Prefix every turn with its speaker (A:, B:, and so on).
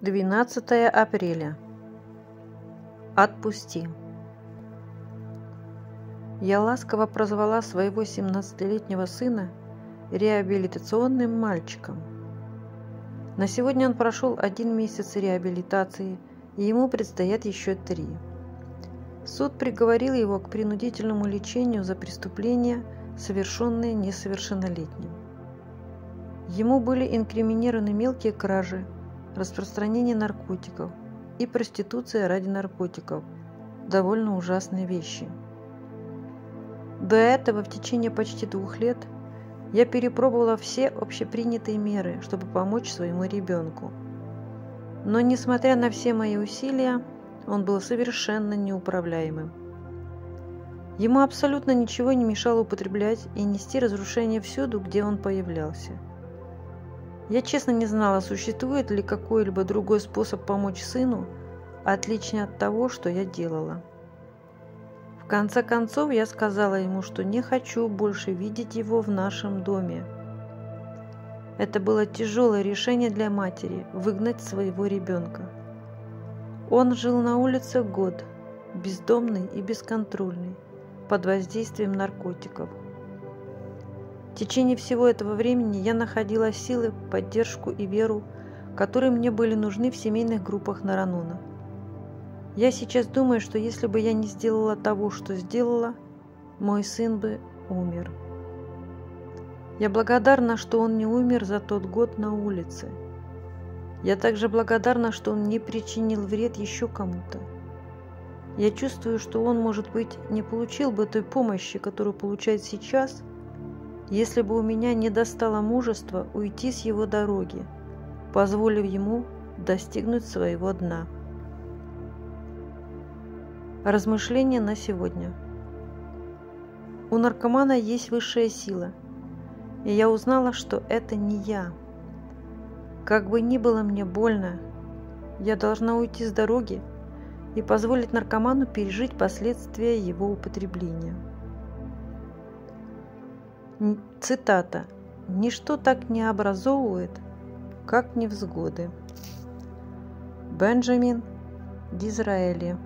A: 12 апреля. Отпусти. Я ласково прозвала своего 17-летнего сына реабилитационным мальчиком. На сегодня он прошел один месяц реабилитации, и ему предстоят еще три. Суд приговорил его к принудительному лечению за преступления, совершенные несовершеннолетним. Ему были инкриминированы мелкие кражи – распространение наркотиков и проституция ради наркотиков – довольно ужасные вещи. До этого в течение почти двух лет я перепробовала все общепринятые меры, чтобы помочь своему ребенку. Но, несмотря на все мои усилия, он был совершенно неуправляемым. Ему абсолютно ничего не мешало употреблять и нести разрушение всюду, где он появлялся – я честно не знала, существует ли какой-либо другой способ помочь сыну, отличный от того, что я делала. В конце концов, я сказала ему, что не хочу больше видеть его в нашем доме. Это было тяжелое решение для матери – выгнать своего ребенка. Он жил на улице год, бездомный и бесконтрольный, под воздействием наркотиков – в течение всего этого времени я находила силы, поддержку и веру, которые мне были нужны в семейных группах Наранона. Я сейчас думаю, что если бы я не сделала того, что сделала, мой сын бы умер. Я благодарна, что он не умер за тот год на улице. Я также благодарна, что он не причинил вред еще кому-то. Я чувствую, что он, может быть, не получил бы той помощи, которую получает сейчас – если бы у меня не достало мужества уйти с его дороги, позволив ему достигнуть своего дна. Размышления на сегодня. У наркомана есть высшая сила, и я узнала, что это не я. Как бы ни было мне больно, я должна уйти с дороги и позволить наркоману пережить последствия его употребления. Цитата. «Ничто так не образовывает, как невзгоды». Бенджамин Дизраэли